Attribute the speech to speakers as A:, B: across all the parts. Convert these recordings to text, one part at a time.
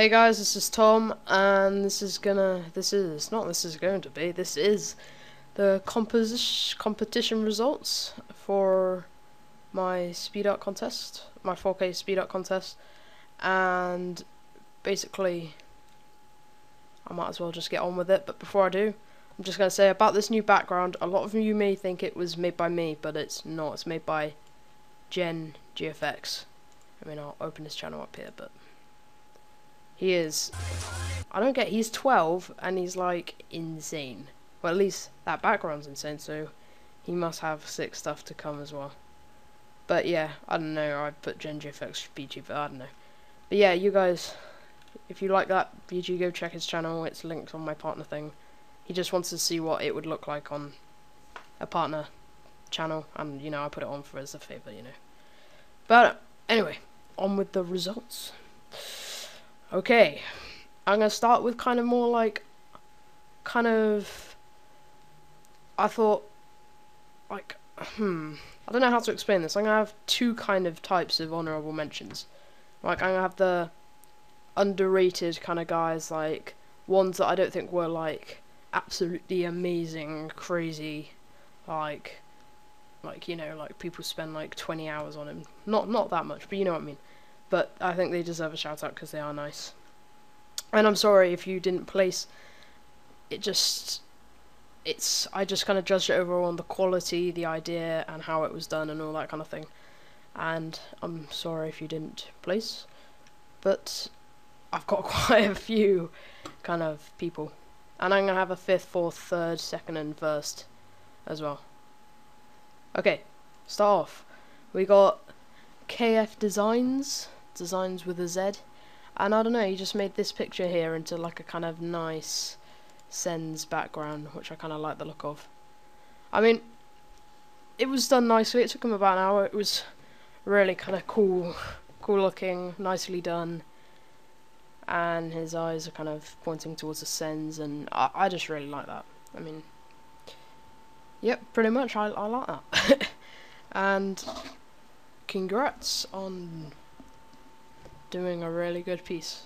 A: Hey guys, this is Tom, and this is gonna, this is, not this is going to be, this is the composition, competition results for my speed art contest, my 4K speed art contest, and basically, I might as well just get on with it, but before I do, I'm just gonna say about this new background, a lot of you may think it was made by me, but it's not, it's made by Gen GFX. I mean, I'll open this channel up here, but he is. I don't get. He's 12 and he's like insane. Well, at least that background's insane, so he must have sick stuff to come as well. But yeah, I don't know. I put Gen GFX BG, but I don't know. But yeah, you guys, if you like that BG, go check his channel. It's linked on my partner thing. He just wants to see what it would look like on a partner channel, and you know, I put it on for as a favor, you know. But anyway, on with the results. Okay, I'm gonna start with kind of more like, kind of. I thought, like, hmm, I don't know how to explain this. I'm gonna have two kind of types of honorable mentions. Like, I'm gonna have the underrated kind of guys, like ones that I don't think were like absolutely amazing, crazy, like, like you know, like people spend like 20 hours on him. Not not that much, but you know what I mean but I think they deserve a shout out because they are nice. And I'm sorry if you didn't place. It just, it's I just kind of judged it overall on the quality, the idea, and how it was done, and all that kind of thing. And I'm sorry if you didn't place, but I've got quite a few kind of people, and I'm gonna have a fifth, fourth, third, second, and first as well. Okay, start off. We got KF Designs designs with a Z. And I don't know, he just made this picture here into like a kind of nice Sens background, which I kind of like the look of. I mean, it was done nicely. It took him about an hour. It was really kind of cool, cool looking, nicely done. And his eyes are kind of pointing towards the Sens, and I, I just really like that. I mean, yep, pretty much. I, I like that. and congrats on doing a really good piece.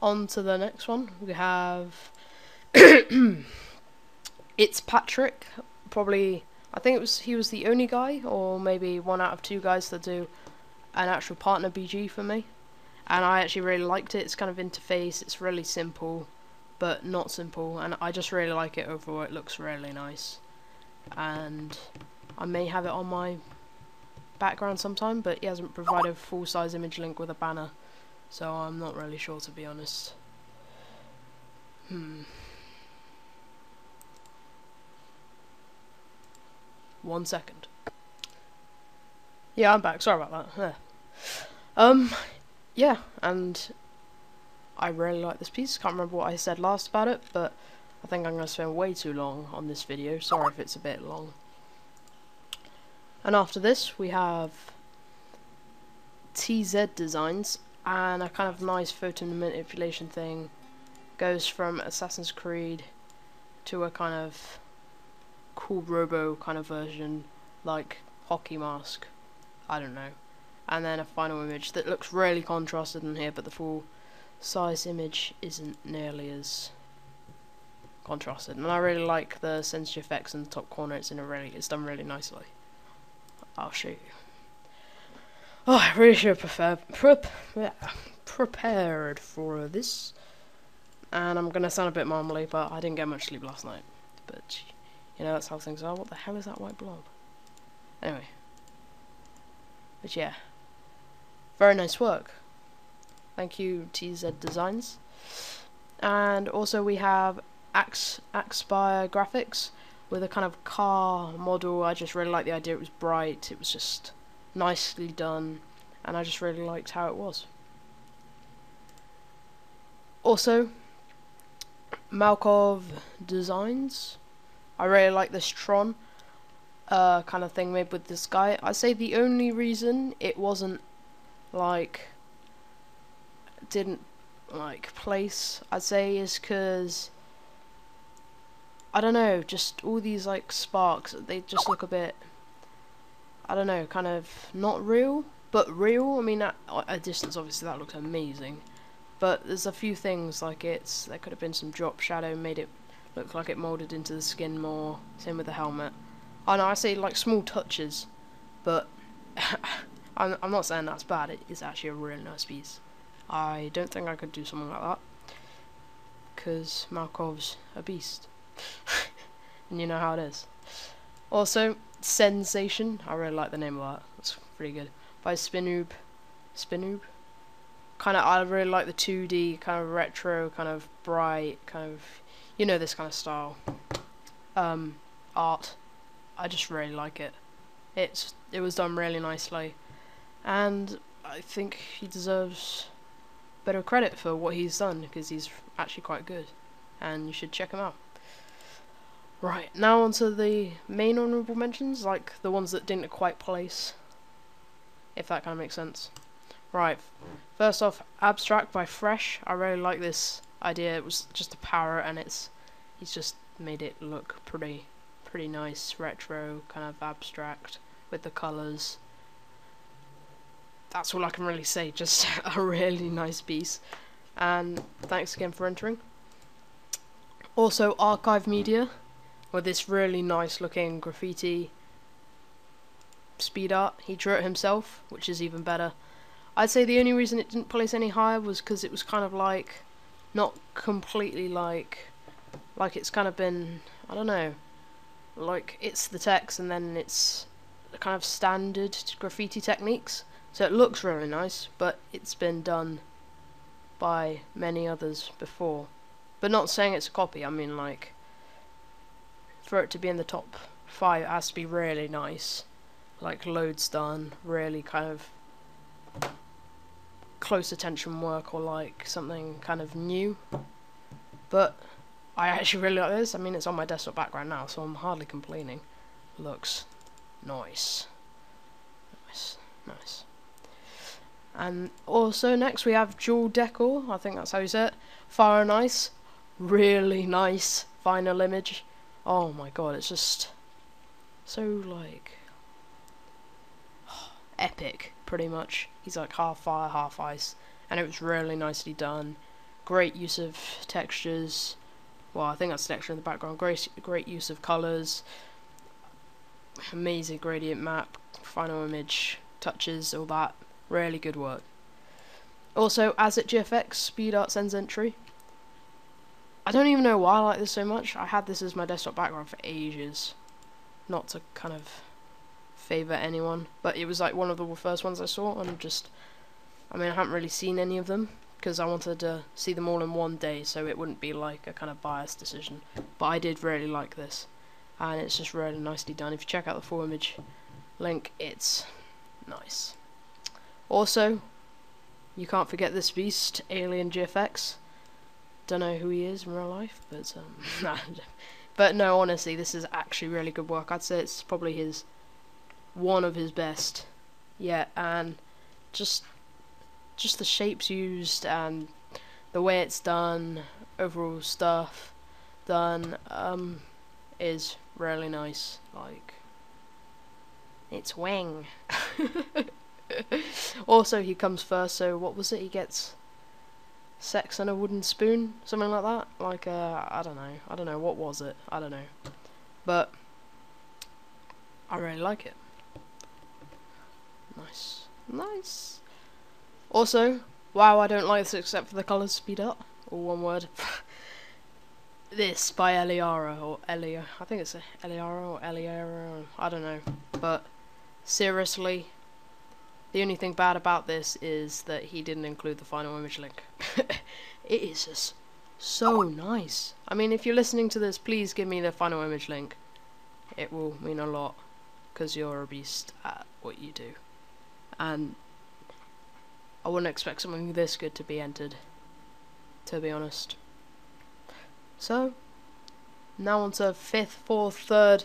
A: On to the next one. We have iTzPatryk. Probably, I think it was he was the only guy, or maybe one out of two guys that do an actual partner BG for me. And I actually really liked it. It's kind of interface. It's really simple, but not simple. And I just really like it overall. It looks really nice. And I may have it on my background sometime, but he hasn't provided a full-size image link with a banner, so I'm not really sure to be honest. Hmm. One second. Yeah, I'm back. Sorry about that. Yeah. Um, yeah, and I really like this piece. Can't remember what I said last about it, but I think I'm going to spend way too long on this video. Sorry if it's a bit long. And after this, we have TZ Designs, and a kind of nice photo manipulation thing goes from Assassin's Creed to a kind of cool robo kind of version, like Hockey Mask. I don't know. And then a final image that looks really contrasted in here, but the full size image isn't nearly as contrasted. And I really like the sensitive effects in the top corner. It's in a really, it's done really nicely. I'll show you. Oh, I really should have prefer, prep, prepared for this. And I'm going to sound a bit mumbly, but I didn't get much sleep last night. But, you know, that's how things are. What the hell is that white blob? Anyway. But yeah. Very nice work. Thank you, TZ Designs. And also we have Axe, Axspire Graphics with a kind of car model. I just really liked the idea. It was bright. It was just nicely done, and I just really liked how it was. Also, Malcov Designs. I really like this Tron uh, kind of thing made with this guy. I say the only reason it wasn't like didn't like place I'd say is because I don't know, just all these like sparks, they just look a bit, I don't know, kind of not real, but real. I mean, at a distance, obviously that looks amazing, But there's a few things like it's there could have been some drop shadow made it look like it molded into the skin more. Same with the helmet. I know I say like small touches, but I'm I'm not saying that's bad. It is actually a really nice piece. I don't think I could do something like that because Malcov's a beast, and you know how it is. Also, Sensation. I really like the name of that. That's pretty good. By Spinoob. Spinoob? Kind of, I really like the 2D, kind of retro, kind of bright, kind of, you know, this kind of style. Um, art. I just really like it. It's, it was done really nicely. And I think he deserves better credit for what he's done, because he's actually quite good. And you should check him out. Right, now onto the main honourable mentions, like the ones that didn't quite place. If that kind of makes sense. Right, first off, Abstract by Fresh. I really like this idea. It was just a parrot and it's he's just made it look pretty pretty nice, retro, kind of abstract with the colours. That's all I can really say, just a really nice piece. And thanks again for entering. Also, ARKiVE Media with this really nice looking graffiti speed art. He drew it himself, which is even better. I'd say the only reason it didn't place any higher was because it was kind of like not completely like like it's kind of been I don't know like it's the text and then it's kind of standard graffiti techniques so it looks really nice but it's been done by many others before but not saying it's a copy I mean like for it to be in the top five, it has to be really nice. Like loads done, really kind of close attention work or like something kind of new. But I actually really like this. I mean, it's on my desktop background now, so I'm hardly complaining. Looks nice. Nice. Nice. And also next we have Dual Decor, I think that's how you say it. Fire and Ice. Really nice final image. Oh my god, it's just so like epic, pretty much. He's like half fire, half ice, and it was really nicely done. Great use of textures. Well, I think that's texture in the background. Great, great use of colors. Amazing gradient map, final image, touches, all that. Really good work. Also, ASIT GFX, Speed Art sends entry. I don't even know why I like this so much. I had this as my desktop background for ages. Not to kind of favour anyone, but it was like one of the first ones I saw, and just, I mean, I haven't really seen any of them, because I wanted to see them all in one day, so it wouldn't be like a kind of biased decision. But I did really like this, and it's just really nicely done. If you check out the full image link, it's nice. Also, you can't forget this beast, Alien GFX don't know who he is in real life, but um, but no, honestly, this is actually really good work. I'd say it's probably his one of his best yet, and just just the shapes used and the way it's done, overall stuff done um, is really nice. Like it's Wang. also, he comes first. So what was it? He gets sex and a wooden spoon, something like that. Like, uh, I don't know. I don't know. What was it? I don't know. But, I really like it. Nice. Nice. Also, wow, I don't like this except for the colours speed up. All one word. this by Eliarra, or Elia. I think it's Eliarra or Eliarra. I don't know. But, seriously, the only thing bad about this is that he didn't include the final image link. it is just so nice. I mean, if you're listening to this, please give me the final image link. It will mean a lot, because you're a beast at what you do. And I wouldn't expect something this good to be entered, to be honest. So, now on to fifth, fourth, third,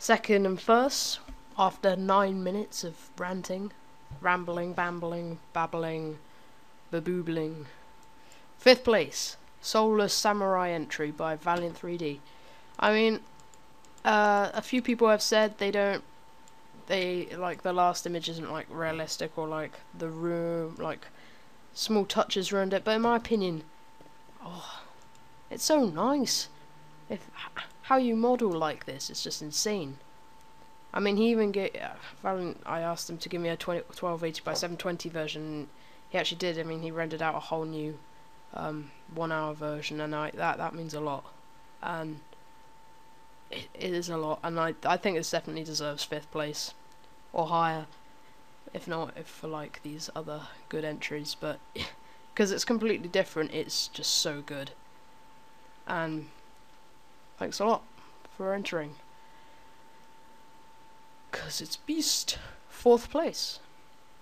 A: second, and first. After nine minutes of ranting rambling, bambling, babbling, baboobling. Fifth place, Soulless Samurai entry by Valiant 3D. I mean, uh, a few people have said they don't, they like the last image isn't like realistic or like the room, like small touches ruined it, but in my opinion, oh, it's so nice. If how you model like this, it's just insane. I mean, he even get uh, I asked him to give me a 20, 1280 by 720 version. He actually did. I mean, he rendered out a whole new um, one-hour version, and I, that that means a lot. And it, it is a lot, and I I think this definitely deserves fifth place or higher, if not if for like these other good entries. But because it's completely different, it's just so good. And thanks a lot for entering. Cause it's Beast, fourth place.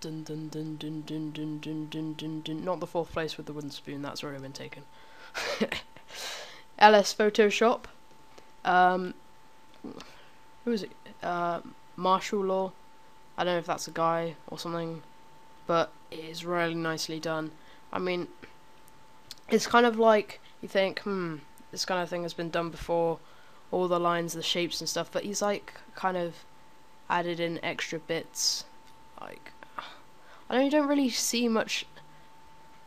A: Dun dun dun dun dun dun dun dun dun dun. Not the fourth place with the wooden spoon. That's already been taken. LS Photoshop. Um, who is it? Uh, Martial Law. I don't know if that's a guy or something, but it is really nicely done. I mean, it's kind of like you think, hmm, this kind of thing has been done before, all the lines, the shapes and stuff, but he's like kind of added in extra bits, like I don't, don't really see much,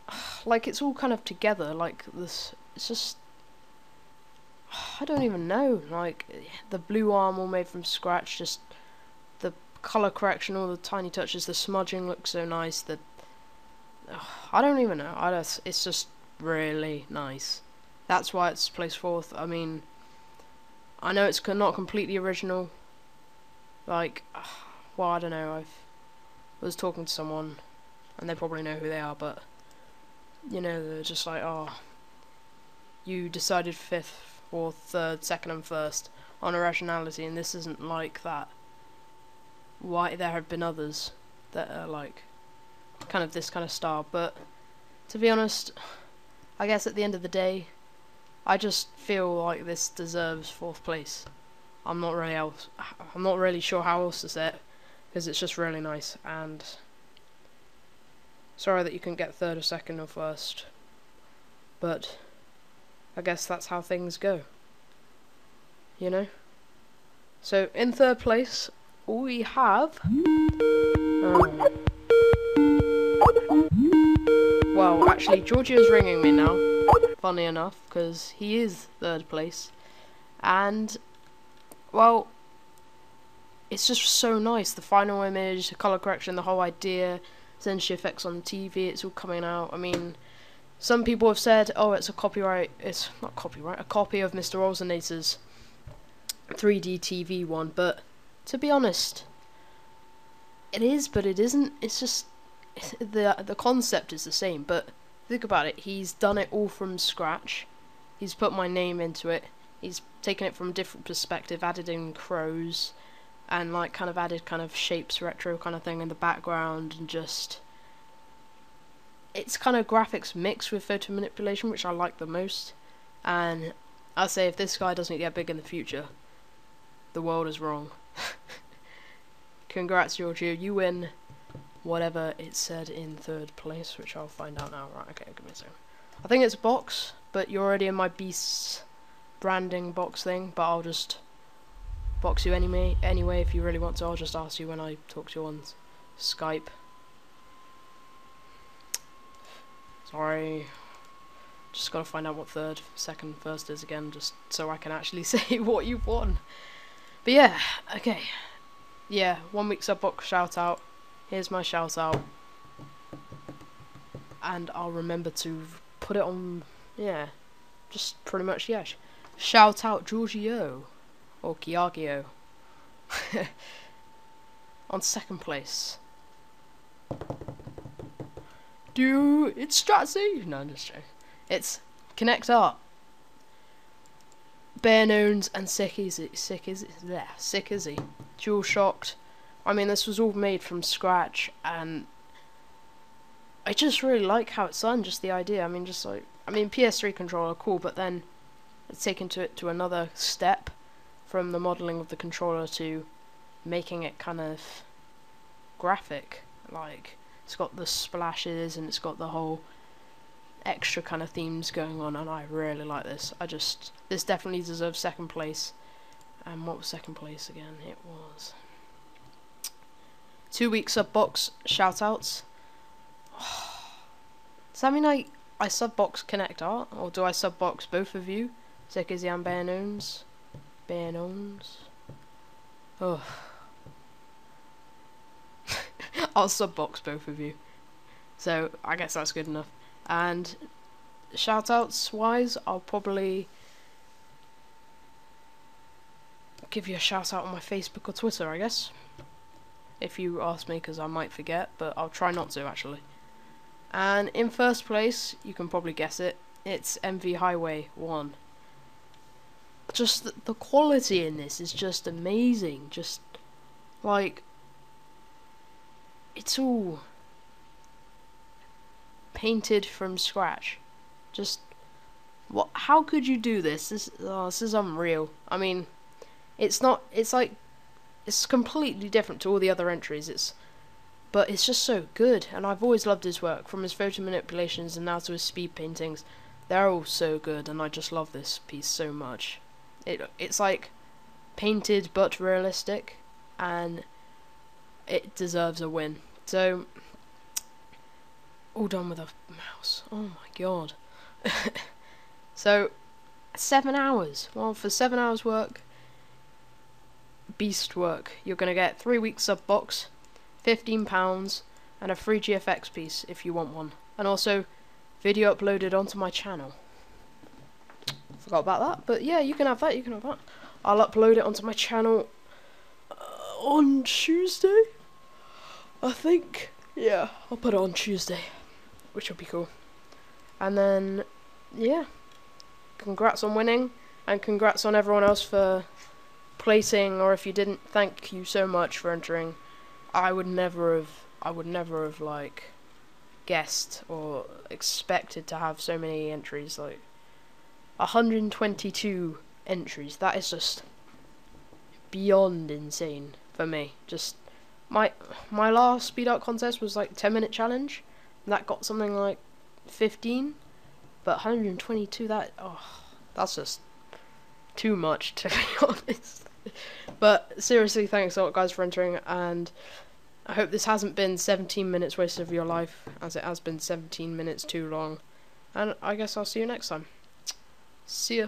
A: like it's all kind of together, like this, it's just I don't even know. Like the blue arm all made from scratch, just the color correction, all the tiny touches, the smudging looks so nice. That I don't even know. I just, it's just really nice. That's why it's placed fourth. I mean, I know it's not completely original. Like, well, I don't know. I was talking to someone, and they probably know who they are, but you know, they're just like, oh, you decided fifth or third, second, and first on originality, and this isn't like that. Why there have been others that are like kind of this kind of style, but to be honest, I guess at the end of the day, I just feel like this deserves fourth place. I'm not really else. I'm not really sure how else to say it because it's just really nice and sorry that you couldn't get third or second or first, but I guess that's how things go. You know? So, in third place, we have... Um, well, actually, Giorgio's ringing me now, funny enough, because he is third place. And, well, it's just so nice. The final image, the colour correction, the whole idea, Zenshi effects on TV, it's all coming out. I mean, some people have said, oh, it's a copyright, it's not copyright, a copy of Mr. Olsenator's 3D TV one, but to be honest, it is, but it isn't. It's just, the, the concept is the same, but think about it, he's done it all from scratch, he's put my name into it, he's taken it from a different perspective, added in crows, and like kind of added kind of shapes retro kind of thing in the background, and just it's kind of graphics mixed with photo manipulation, which I like the most. And I say if this guy doesn't get big in the future, the world is wrong. Congrats, Giorgio. You win whatever it said in third place, which I'll find out now. Right, okay, give me a second. I think it's a box, but you're already in my Beast's branding box thing, but I'll just box you anyway, anyway if you really want to. I'll just ask you when I talk to you on Skype. Sorry. Just gotta find out what third, second, first is again, just so I can actually say what you've won. But yeah, okay. Yeah, one week sub box shout out. Here's my shout out. And I'll remember to put it on, yeah, just pretty much, yeah. Shout out Giorgio. Or Giorgio. on second place do it's Stratzy. No, I'm just joking. It's Kinect Art. Bare Nones and Sick Easy. Sick is there. Sick Izzy. Dual shocked. I mean, this was all made from scratch, and I just really like how it's done. Just the idea. I mean, just like I mean, PS3 controller, cool, but then it's taken to it to another step from the modeling of the controller to making it kind of graphic, like it's got the splashes and it's got the whole extra kind of themes going on and I really like this. I just this definitely deserves second place. And what was second place again? It was two weeks of box shoutouts. Does that mean I I subbox Kinect Art, or do I subbox both of you? Zekizzy and Bayanones? Bayanones? Oh. I'll subbox both of you. So, I guess that's good enough. And shoutouts wise, I'll probably give you a shout out on my Facebook or Twitter, I guess. If you ask me, because I might forget, but I'll try not to actually. And in first place, you can probably guess it, it's MV Highway 1. Just the, the quality in this is just amazing. Just like it's all painted from scratch. Just what? How could you do this? This oh, this is unreal. I mean, it's not. It's like it's completely different to all the other entries. It's but it's just so good, and I've always loved his work, from his photo manipulations and now to his speed paintings. They're all so good, and I just love this piece so much. It it's like painted but realistic, and it deserves a win. So, all done with a mouse. Oh my god. so, seven hours. Well, for seven hours work, beast work. You're gonna get three weeks sub box, fifteen pounds, and a free GFX piece if you want one, and also video uploaded onto my channel. Forgot about that, but yeah, you can have that. You can have that. I'll upload it onto my channel uh, on Tuesday. I think. Yeah, I'll put it on Tuesday, which will be cool. And then, yeah, congrats on winning, and congrats on everyone else for placing, or if you didn't, thank you so much for entering. I would never have, I would never have, like, guessed or expected to have so many entries, like, 122 entries, that is just beyond insane for me, just my my last speed art contest was like 10 minute challenge. And that got something like 15 but 122 that oh that's just too much to be honest. But seriously thanks a lot guys for entering. And I hope this hasn't been 17 minutes wasted of your life as it has been 17 minutes too long. And I guess I'll see you next time see ya